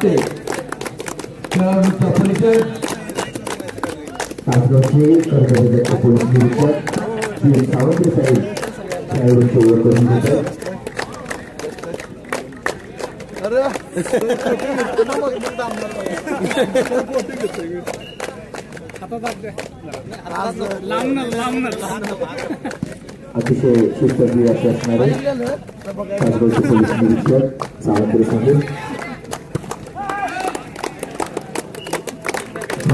साहेब यांच्या हस्ते खेळाडूंचा परिचय तासगावचे कर्तव्याचे पोलीस निरीक्षक श्री सावंत साहेब खेळाडूंची ओळख करून देतात अतिशय शिस्तप्रिय असे असणारे तासगावचे पोलीस निरीक्षक सावंत साहेब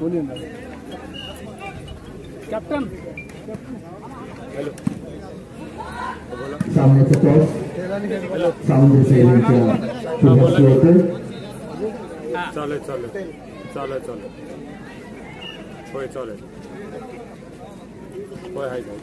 बोलिए ना। कैप्टन। हेलो। सामने से टॉस सामने से होकर चाले चाले। चाले चाले। होय चाले। होय हाय जाय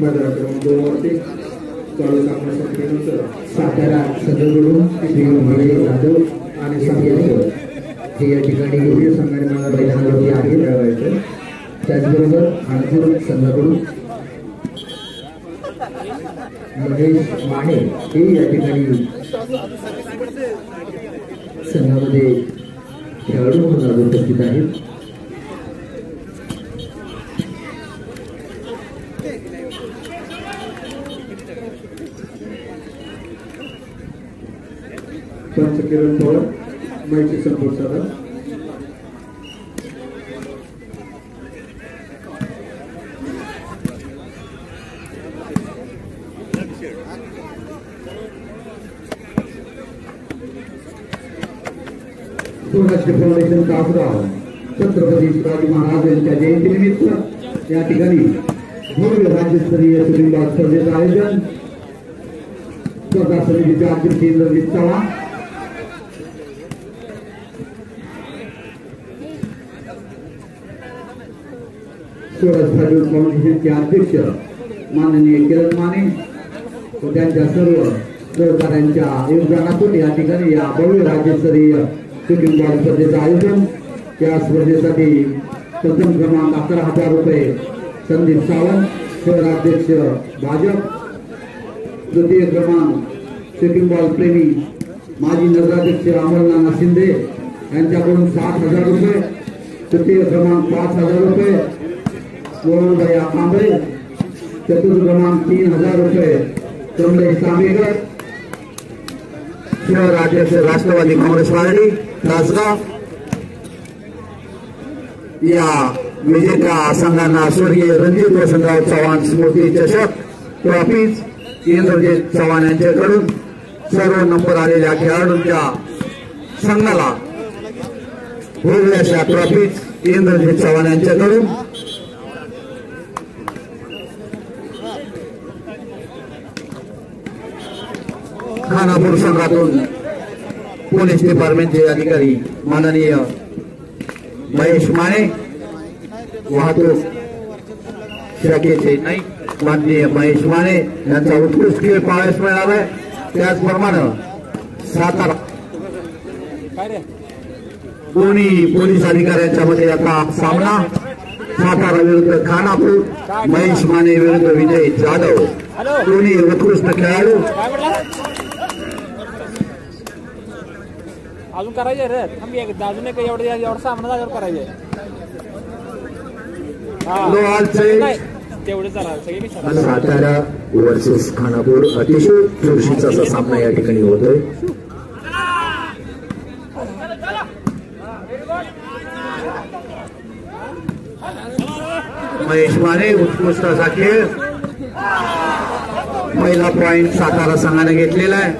Madura Murti kalau kamu seperti itu saudara sedulur ibu beliau satu Anissa Yaitu हे या ठिकाणी योग्य संघाने मला मैदानावरती आहे मिळवायचं त्याचबरोबर आणखी संघाकडून महेश माने हे या ठिकाणी संघामध्ये खेळाडू म्हणून उपस्थित आहेत. पंच किरण संपर्क साधा स्वराज्य फाउंडेशन तासगाव छत्रपती शिवाजी महाराज यांच्या जयंतीनिमित्त या ठिकाणी भव्य राज्यस्तरीय सुनील स्पर्धेचं आयोजन, स्पर्धा समितीचे अध्यक्ष स्वराज फायबर फाउंडेशनचे अध्यक्ष माननीय किरण माने. व त्यांच्या सर्व सहकाऱ्यांच्या योगदानातून या ठिकाणी या भव्य राज्यस्तरीय शूटिंग बॉल स्पर्धेचं आयोजन या स्पर्धेसाठी प्रथम क्रमांक अकरा हजार रुपये संदीप सावंत शहराध्यक्ष भाजप तृतीय क्रमांक शूटिंग बॉल प्रेमी माजी नगराध्यक्ष अमरनाना शिंदे यांच्याकडून सात हजार रुपये तृतीय क्रमांक पाच हजार रुपये गोविंदया कांबळे चतुर्थ क्रमांक तीन हजार रुपये. कमलेश तांबेकर शहराध्यक्ष राष्ट्रवादी काँग्रेस पार्टी तासगाव या विजेत्या संघांना स्वर्गीय रणजित वसंतराव चव्हाण स्मृती चषक ट्रॉफीज इंद्रजित चव्हाण यांच्याकडून सर्व नंबर आलेल्या खेळाडूंच्या संघाला भव्य अशा ट्रॉफीज इंद्रजित चव्हाण यांच्याकडून खानापूर संघातून पोलीस डिपार्टमेंटचे अधिकारी माननीय महेश माने वाहतूक शाखेचे नाही माननीय महेश माने यांचा उत्कृष्ट खेळ पाहायला मिळाला आहे. त्याचप्रमाणे सातारा दोन्ही पोलीस अधिकाऱ्यांच्या मध्ये आता सामना. सातारा विरुद्ध खानापूर महेश माने विरुद्ध विजय जाधव. दोन्ही उत्कृष्ट खेळाडू. अजून करायचे रे. थांब एक अजून एक एवढं एवढं सामना झाल्यावर करायचे. हा. तेवढं चला सगळे सातारा वर्सेस खानापूर अतिशय चुरशीचा असा सामना या ठिकाणी होतोय. महेश माने उत्कृष्ट असा खेळ पहिला पॉइंट सातारा संघाने घेतलेला आहे.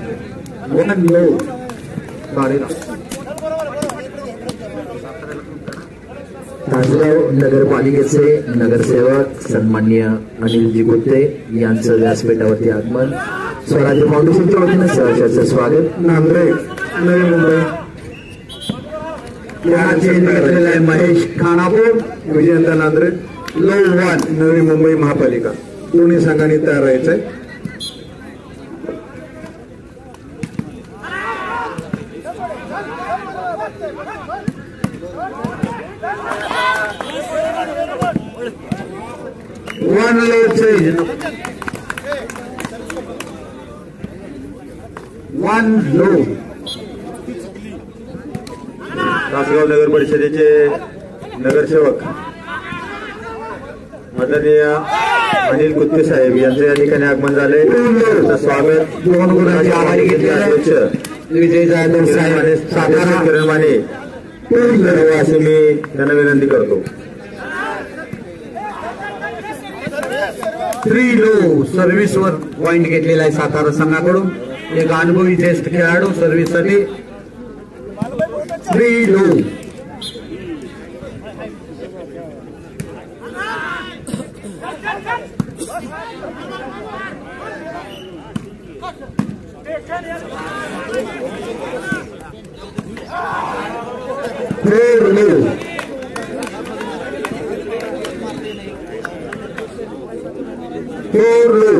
One no. सॉरी तासगाव नगरपालिकेचे नगरसेवक सन्मान्य अनिलजी गुप्ते यांचं व्यासपीठावरती आगमन. स्वराज्य फाउंडेशनच्या वतीने सहर्षाचं स्वागत. नांद्रे नवी मुंबई. याचे महेश खानापूर विजयंत नांद्रे लो वन नवी मुंबई महापालिका. दोन्ही संघाने तयार राहायचंय. One love change one love Tasgaon नगर परिषदेचे नगरसेवक आदरणीय अनिल गुत्ते साहेब यांचे या ठिकाणी आगमन झाले त्यांचं स्वागत. दोन गुणांची आघाडी घेतलेली आहे. अध्यक्ष विजय जाधव साहेब किरण माने असे मी त्यांना विनंती करतो. थ्री लो सर्व्हिस वर पॉइंट घेतलेला आहे सातारा संघाकडून. एक अनुभवी ज्येष्ठ खेळाडू सर्व्हिससाठी three love four love love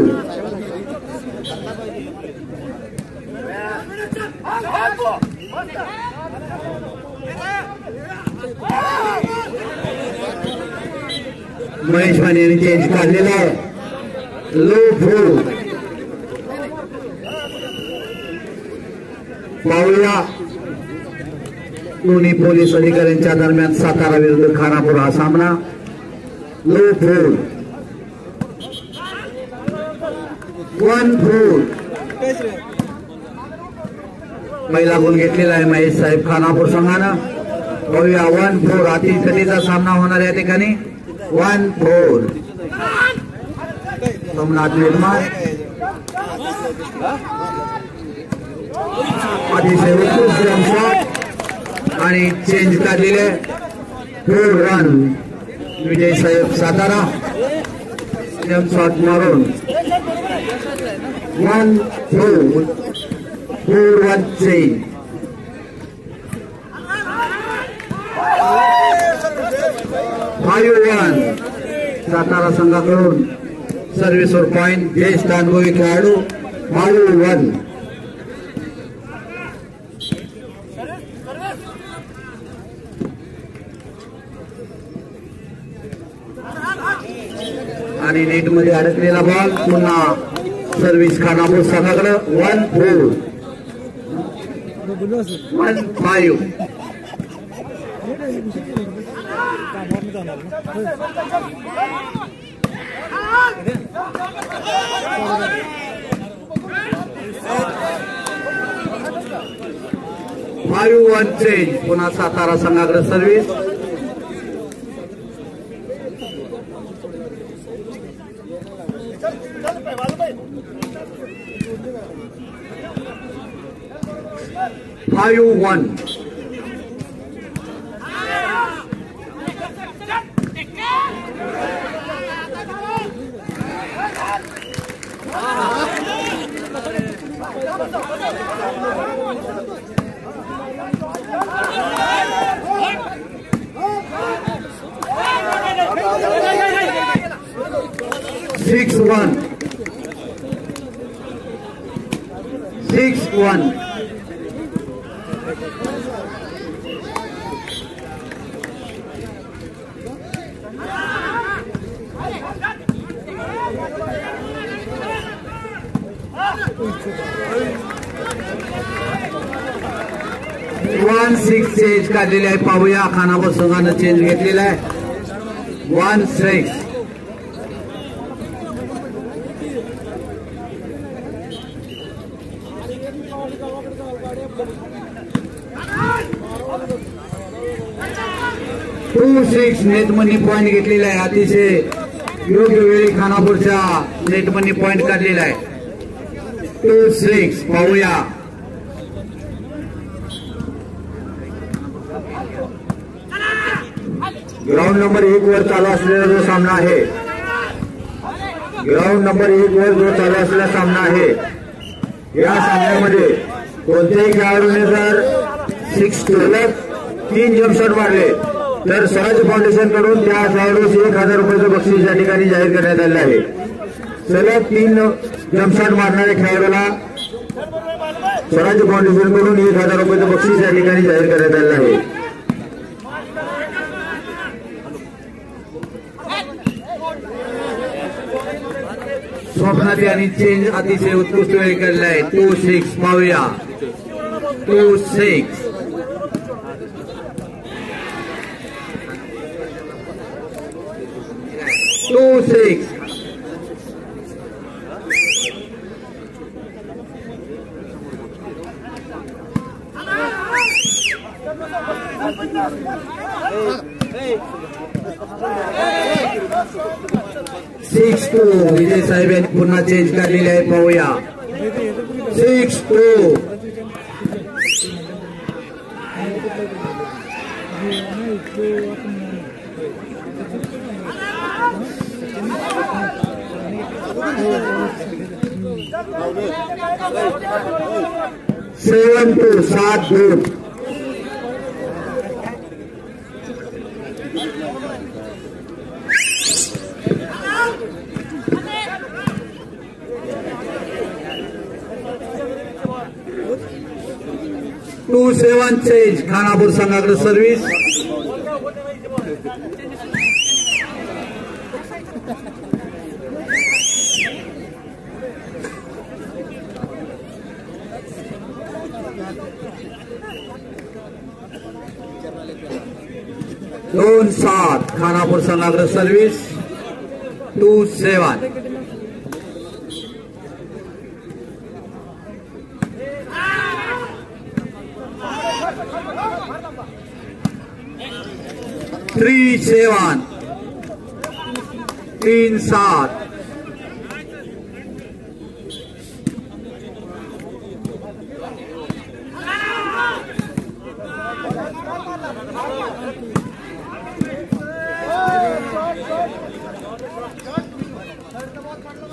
Mahesh Mane change love police अधिकाऱ्यांच्या दरम्यान सातारा विरुद्ध खानापूर सामना. लो फोर वन फोर पहिला गुण घेतलेला आहे महेश साहेब खानापूर संघानं. बघूया वन फोर अतिशतीचा सामना होणार या ठिकाणी. वन फोर सोमनाथ निर्माण. अतिशय उत्कृष्ट आणि चेंज काढलेले फोर रन विजय साहेब सातारा. शॉट मारून. One four four one change five one Satara संघाकडून सर्व्हिसवर पॉइंट ज्येष्ठ अनुभवी खेळाडू फाईव्ह वन आणि नेटमध्ये अडकलेला बॉल पुन्हा सर्विस खानापूर संघाकडे one four one five five one change पुन्हा सातारा संघाकडे service IO1. Six one. Six one. One six change काढलेली आहे. पाहूया. खानावर सोनानं चेंज घेतलेला आहे. वन सिक्स टू सिक्स नेटमनी पॉइंट घेतलेला आहे. अतिशय योग्य वेळी खानापूरच्या नेटमनी पॉइंट काढलेला आहे. टू सिक्स पाहूया ग्राउंड नंबर एक वर चालू जो सामना आहे ग्राउंड नंबर एक वर जो चालू असलेला सामना आहे या सामन्यामध्ये कोणत्याही खेळाडूने जर सिक्स तीन जम्प शॉट मारले, तर स्वराज फाउंडेशन कडून त्या एक हज़ार रुपयाचं बक्षीस जाहीर आहे. सलग तीन जम्प शॉट मारणाऱ्या खेळाडूला स्वराज फाउंडेशन कडून एक हज़ार रुपयाचं बक्षीस या ठिकाणी जाहीर चेंज अतिशय उत्कृष्ट वेळी केलेला टू सिक्स पाहूया two six two six six two Vijay साहेब पुन्हा चेंज काढलेली आहे पाहूया. सिक्स टू सेवन टू सात दोन one change, Khanapur Sangagra service. दोन सात Khanapur संघाग्र service two seven three seven तीन सात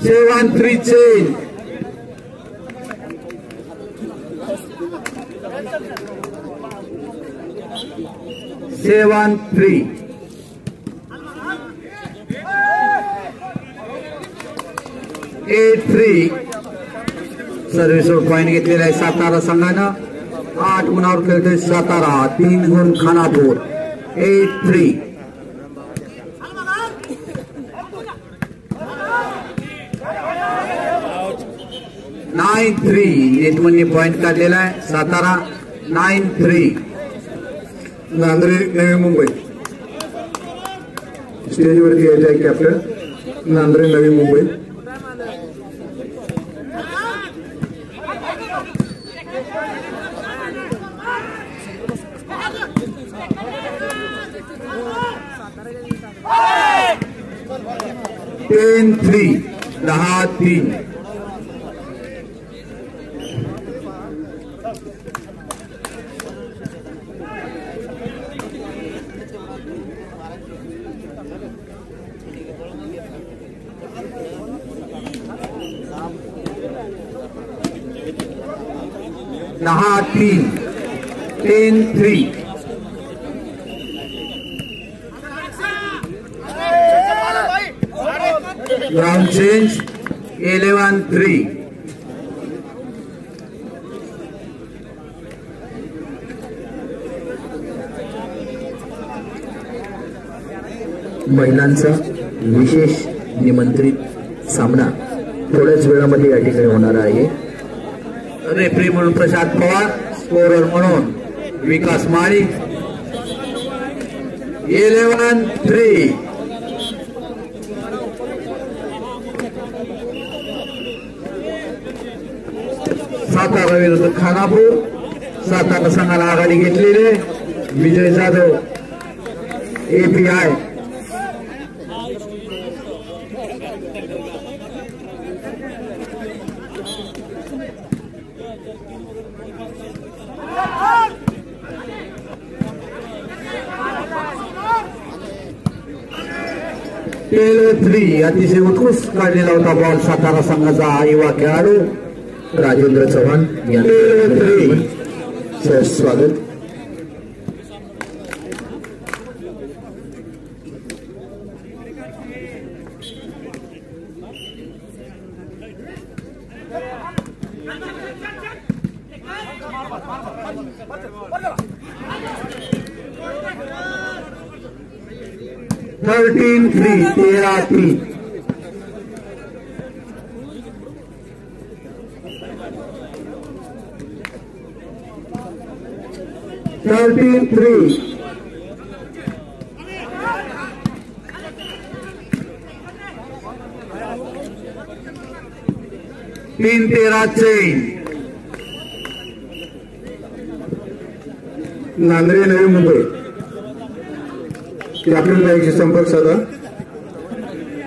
seven three change seven three सर्व्हिसवर point घेतलेला आहे सातारा संघानं आठ गुणावर खेळतोय सातारा, तीन गुण Khanapur. Eight three nine three नेटमनने point काढलेला आहे सातारा। Nine three Nandre, Navi Mumbai. स्टेजवरती यायचे आहे captain. Nandre, Navi Mumbai. Ten three दहा तीन दहा तीन ten three change eleven three महिलांचा विशेष निमंत्रित सामना थोड्याच वेळामध्ये या ठिकाणी होणार आहे. रेफरी म्हणून प्रशांत पवार स्कोरर म्हणून विकास माळी. इलेवन थ्री सातारा विरुद्ध खानापूर सातारा संघाला आघाडी घेतलेली आहे. विजय जाधव एपीआय पेलो थ्री अतिशय उत्कृष्ट काढलेला होता बॉल सातारा संघाचा युवा खेळाडू राजेंद्र थ्री यांचं स्वागत। थर्टीन थ्री तेरा तीन। Cruz. तीन तेरा चैन नांद्रे नवी मुंबई. कॅप्टन बँकशी संपर्क साधा.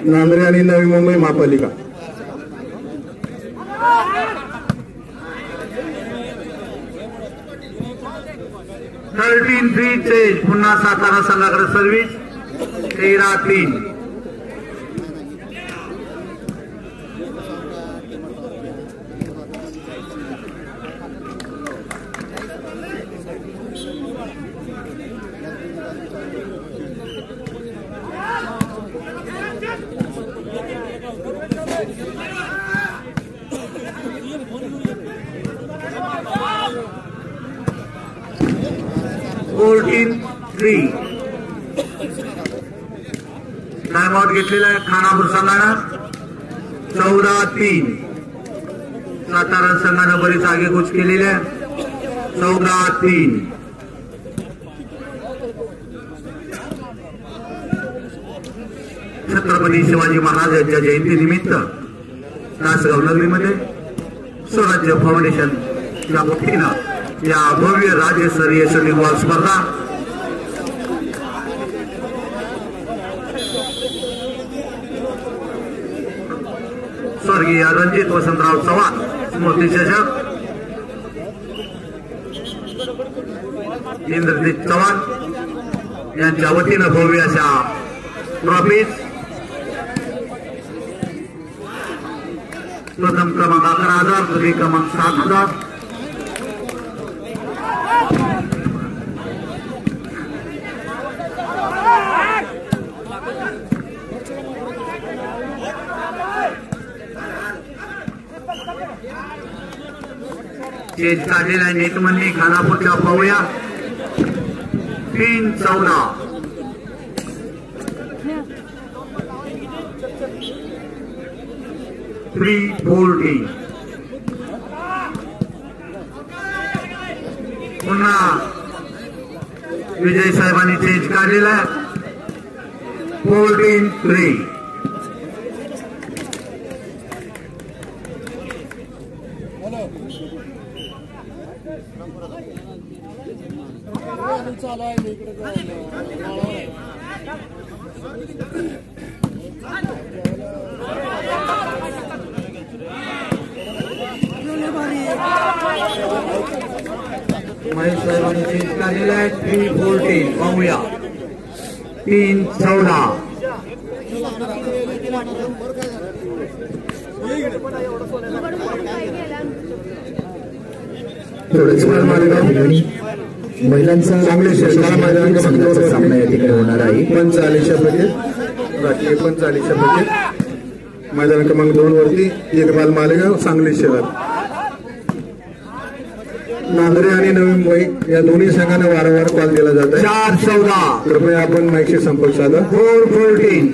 नांद्रे आणि नवी मुंबई महापालिका. थर्टीन थ्री चेंज पुन्हा सातारा संघाकडे सर्व्हिस. तेरा तीन फोर्टीन थ्री टाइम आउट घेतलेला आहे खानापूर चौदा तीन सातारा संघानं बरीच आगेकूच केलेली आहे चौदा तीन छत्रपती शिवाजी महाराज यांच्या जयंतीनिमित्त तासगाव नगरीमध्ये स्वराज्य फाउंडेशन या वतीनं या भव्य राज्यस्तरीय शूटिंग स्पर्धा स्वर्गीय रणजित वसंतराव चव्हाण स्मृती चषक इंद्रजित चव्हाण यांच्या वतीनं भव्य अशा ट्रॉफीज प्रथम क्रमांक अकरा हजार द्वितीय क्रमांक सात हजार. नेतमंदी खानापूरच्या पाहूया तीन चौदा। थ्री फोर्टीन पुन्हा विजय साहेबांनी चेंज आहे फोर्टीन थ्री महिलांचा चांगले शेतकरी मैदान संघाचा दोन सामना या ठिकाणी होणार आहे. आलिशा पटेल राष्ट्रीय आलिशा पटेल मैदान क्रमांक दोन वरती इकबाल मालेगाव सांगली शहर. नांद्रे आणि नवी मुंबई या दोन्ही संघांना वारंवार कॉल दिला जात आहे. चार चौदा. कृपया आपण माईकशी संपर्क साधा. फोर फोर्टीन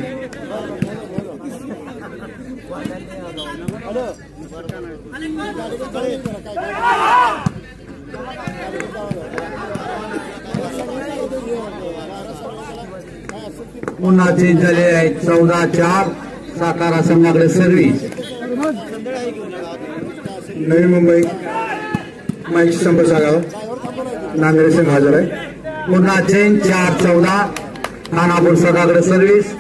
पुन्हा चेंज झाले आहेत चौदा चार. सातारा संघाकडे सर्व्हिस नवी मुंबई. माईक संप सागाव. नांदेड संघ हजर आहे. पुन्हा चेन चार चौदा. खानापूर संघाकडे सर्व्हिस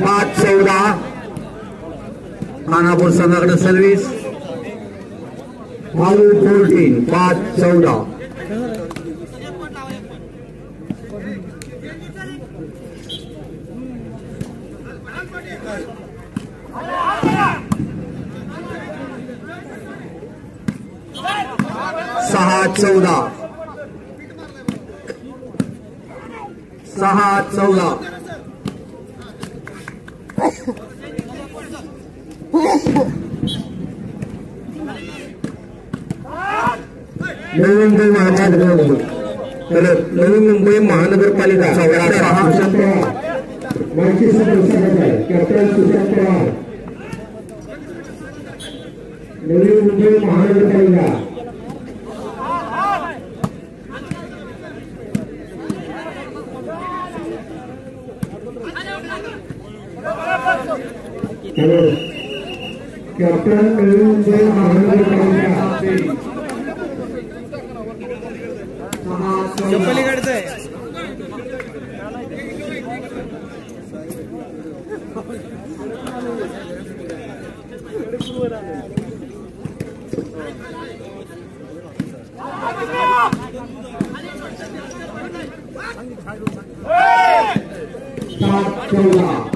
पाच चौदा खानापूर संघाकडे सर्व्हिस माऊ फोर्टीन पाच चौदा. सहा चौदा. सहा चौदा. नवी मुंबई वाहतूक बोर्ड तर नवी मुंबई महानगरपालिका नवी मुंबई महानगरपालिका कॅप्टन नवी मुंबई महानगरपालिका 哎大家注意啊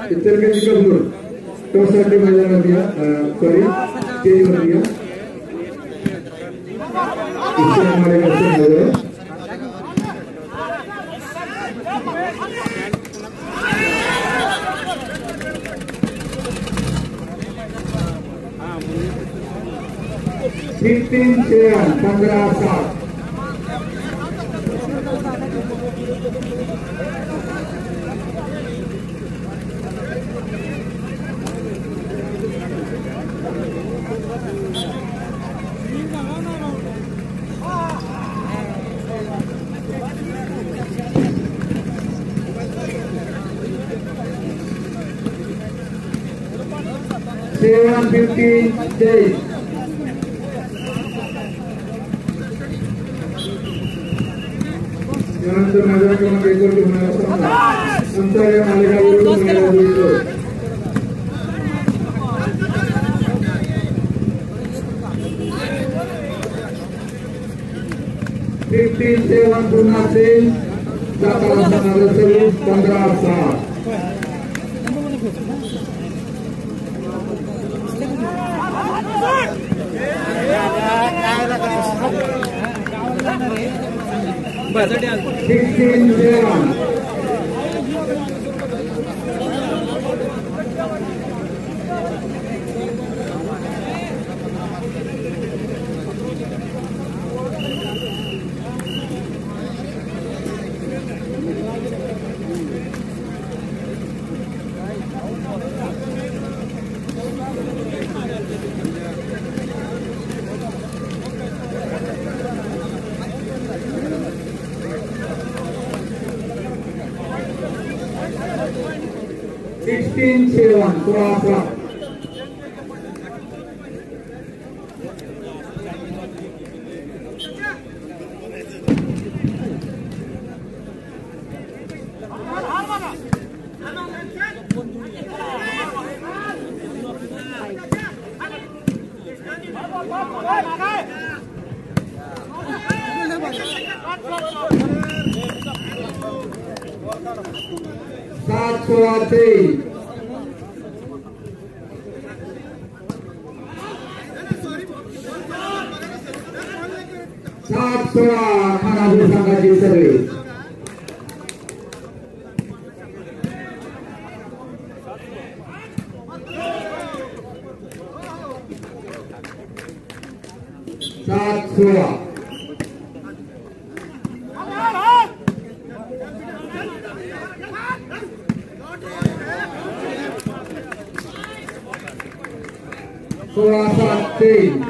इचलकरंजी का ब्लू टॉस आटे मैदान दिया सॉरी चेंज कर दिया इससे हमारे कैप्टन हो गए फिफ्टीन चेयर पंद्रह सात सेवन फिफ्टीन तेईस त्यानंतर माझ्या क्रमांक होणारा या होणारा दिसतो फिफ्टीन सेवन पुन्हा सेल पंधरा सात. बरं. Gracias. 杀出啊！苏拉萨对。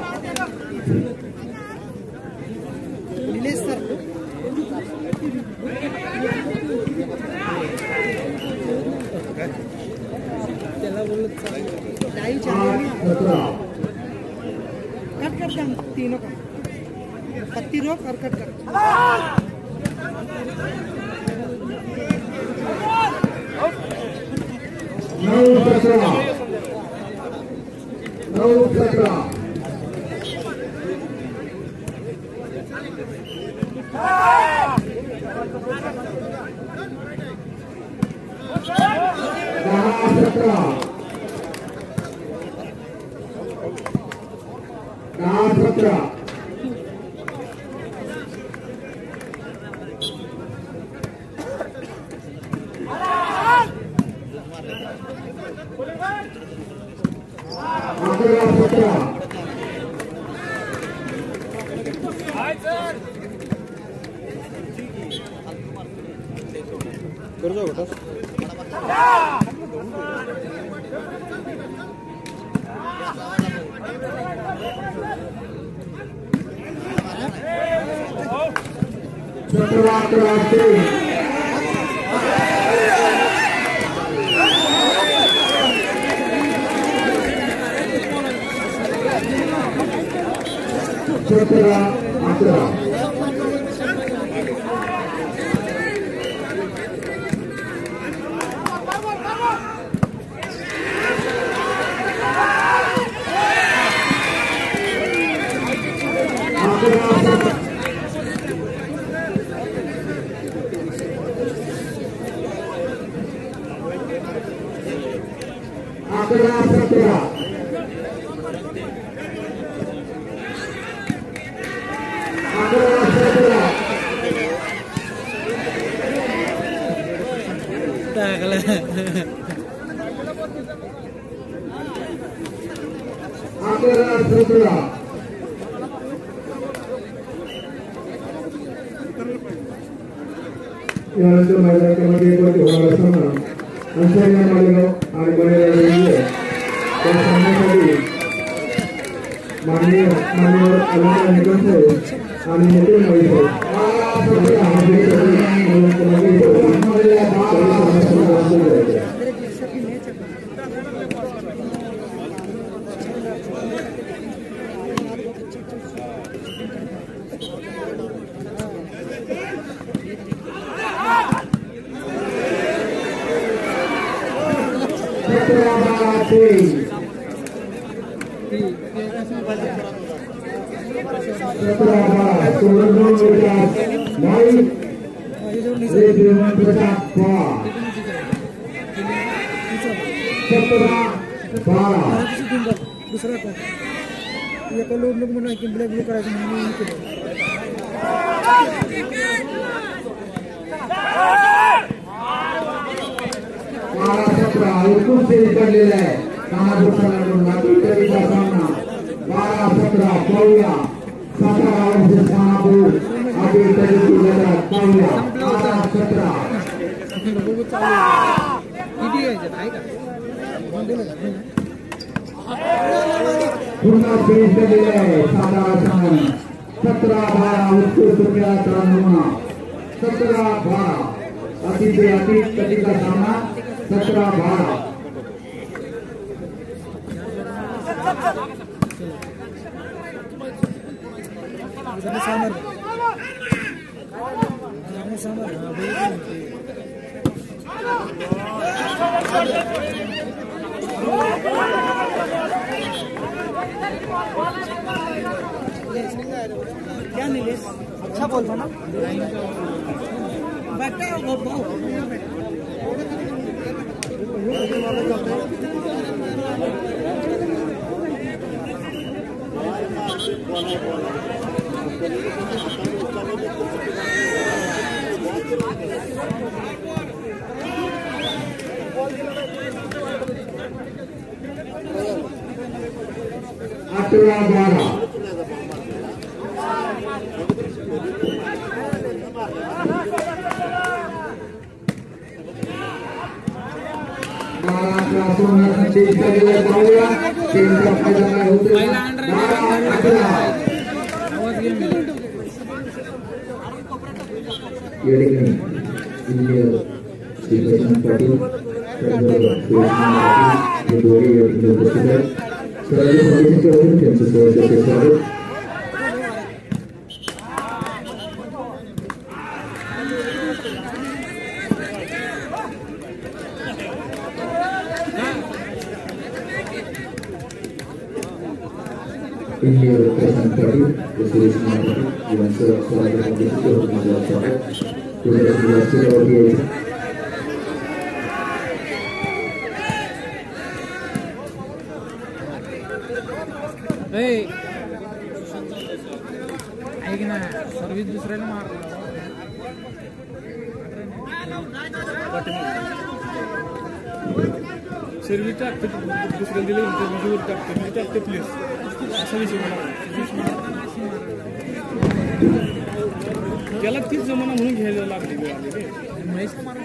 Dr. Dr. Chopra Atrava. సామర్ రాము సామర్ क्या नीलेश अच्छा बोल बना बैठा हो बहुत Malah langsung nanti kita lihat bahwa tim pertandingan itu Selanjutnya ini rekesan baru bersulis mengatakan dengan surat surat yang disuruh menjawab soal dengan surat surat टाकते मी जमाना म्हणून घ्यायला लागली महेश कुमार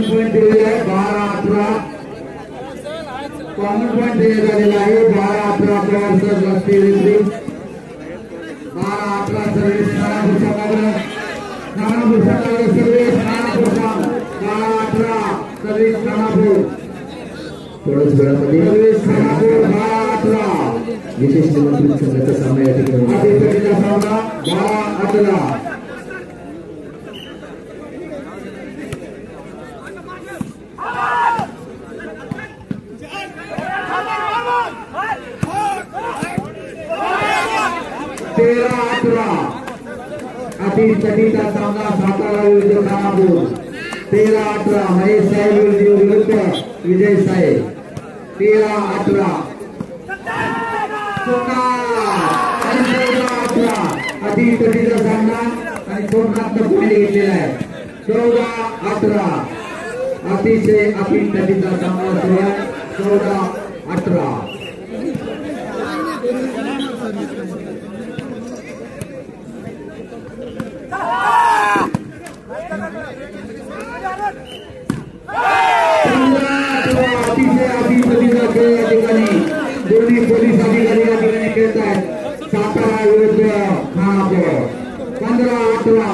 पॉइंट दिलेला आहे बारा अठरा कॉमन पॉइंट दिलेला झालेला आहे बारा अठरा प्रवास बारा अठरा सर्वे स्नान पुस्तकाला स्नान पुस्तकाला सर्वे स्नान पुस्तक बारा अठरा सर्वे स्नानापूर थोड्याच वेळामध्ये सर्वे स्नानापूर बारा अठरा विशेष निमंत्रित संघाचा सामना या ठिकाणी बारा अठरा छब्बीस छब्बीस का सामना सातारा विरुद्ध खानापुर तेरह अठारह हरीश साहेब विरुद्ध विजय साहेब। तेरह अठारह। अठरा का सामना आणि सोमनाथ तो पुणे घेतलेला आहे. चौदा अठरा अतिशय अफीन टटीचा सामना सुरू आहे. चौदा अठरा दोन्ही पोलीस अधिकारी या ठिकाणी खेळत आहेत सातारा विरुद्ध खानापूर पंधरा अठरा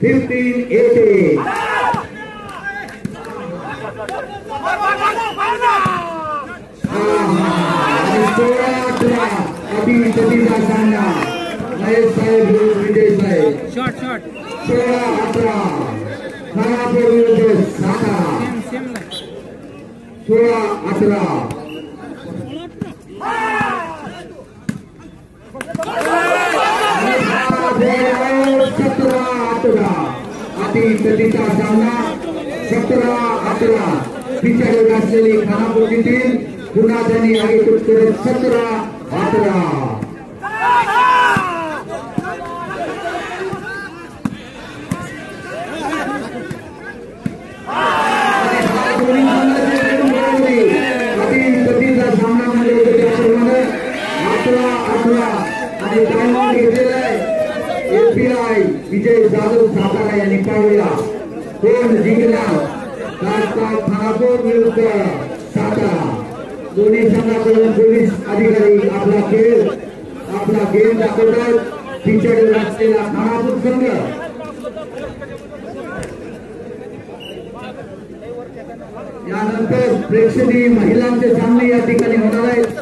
फिफ्टीन एटी सोळा अठरा अभिपतीचा सामना साहेब विरुद्ध विजय साहेब. शॉर्ट शॉर्ट सोळा अठरा. खानापूर विरुद्ध सातारा सोळा अठरा. सतरा अठरा. अति कधीचा सामना सतरा अठरा. पिछाडीवर असलेली खानापूरची टीम पुन्हा त्यांनी आगेकूच करत सतरा अठरा दोन्ही संघाचे एकूण खेळाडू अति कधीचा सामना म्हणजे होते त्याप्रमाणे अठरा अठरा आणि टायमावर घेतलेला आहे विजय जाधव सातारा यांनी पाहिला कोण जिंकला तात्काळ खानापूर विरुद्ध सातारा. दोन्ही संघाकडून पोलीस अधिकारी आपला खेळ आपला गेम दाखवतात. पिछाडीवर असलेला खानापूर संघ. यानंतर प्रेक्षणीय महिलांचे सामने या ठिकाणी होणार आहेत.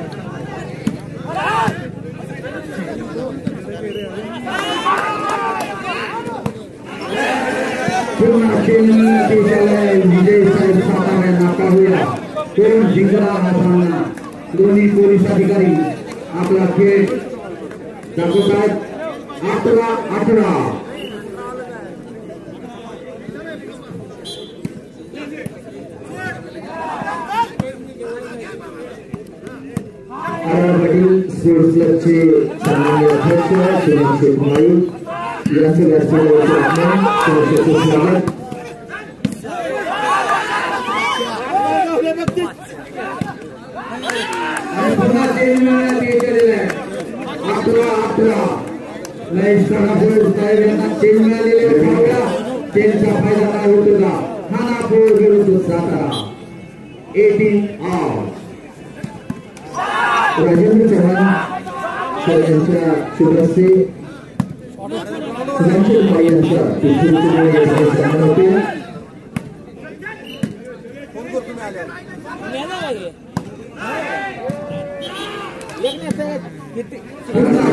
कोण जिंकला हा सामना दोन्ही पोलीस अधिकारी आपला खेळ दाखवतात अठरा अठरा आरामपाटील स्पोर्ट्स क्लबचे सन्माननीय अध्यक्ष सुनील शेख यांचं व्यासपीठावरचं स्वागत आणि पुन्हा चेंज मिळवण्यात हे केलेलं आहे अठरा अठरा महेश खानापूर साहेब यांना चेंज मिळालेले आहे. पाहूया चेंजचा फ़ायदा काय होतो का खानापूर विरुद्ध सातारा एटीन आठ राजेंद्र चव्हाण सर यांच्या शुभहस्ते सुधांशु माई यांच्या पुष्पवृत्तीमुळे या ठिकाणी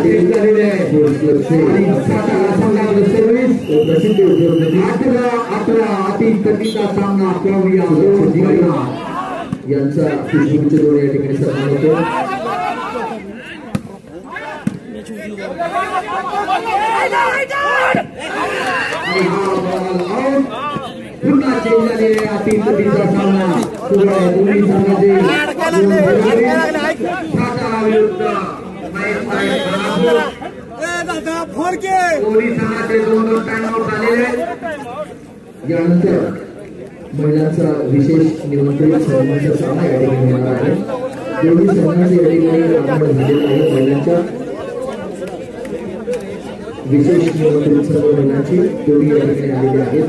केंद्राने संघाकडे सर्व्हिस अठरा अठरा आतील कटीचा सामना करूया यांचा खुशबूचे दोन या ठिकाणी सन्मान होतो पुन्हा चेंडूने आतील कटीचा सामना दोन्ही संघाचे महेश नाईक बरापूर. दोन्ही संघाचे दोन टाइम आउट झालेले? यानंतर महिलांचा विशेष निमंत्रित सन्मानचा सामना या ठिकाणी होणार आहे. दोन्ही संघाचे या ठिकाणी आगमन झालेलं आहे महिलांच्या. विशेष निमंत्रित सर्व महिलांची दोन्ही या ठिकाणी आलेली आहेत.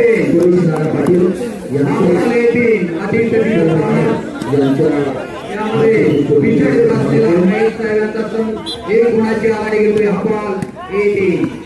देऊ पाटील यांना येथील अतिशय यामध्ये विशेष असलेला एक गुणाची आघाडी घेतोय हवाल येथील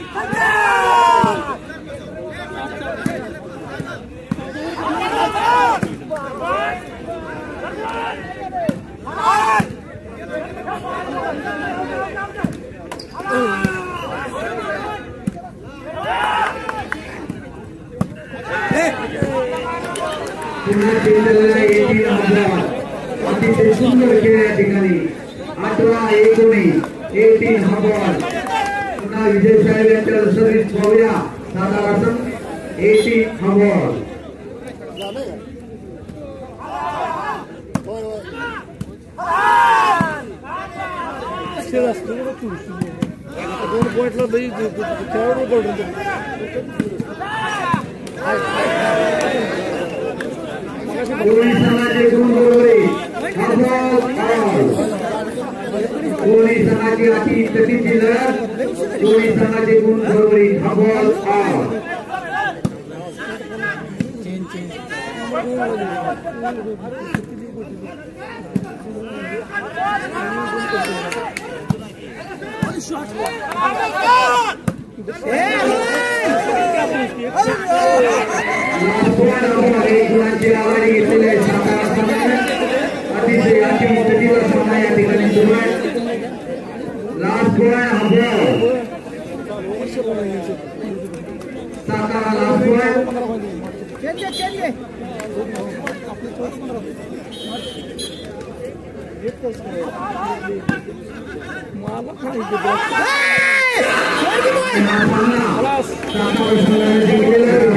पुन्हा केलेला येतील हा अतिशय सुंदर खेळ या ठिकाणी अठरा एकोणीस एटीन हा बॉल पुन्हा विजय साहेब यांच्या सर्विस पाहूया सातारा संघ एटीन हा बॉल दोन पॉईंटला लई खेळाडू পরিষেবাকে দূর করে কোনি সমাজে আছি ইত্যাদি জেলার কোনি সমাজে গুণ ধরি খবর আর Shot! मुलांची आघाडी घेतलेली आहे अतिशय अतिमतीवर सामना या ठिकाणी सुरू आहे लास्ट गोळ आहे हबळ सातारा लास्ट गोळ मला सामना सातारा संघाने जिंकलेला आहे.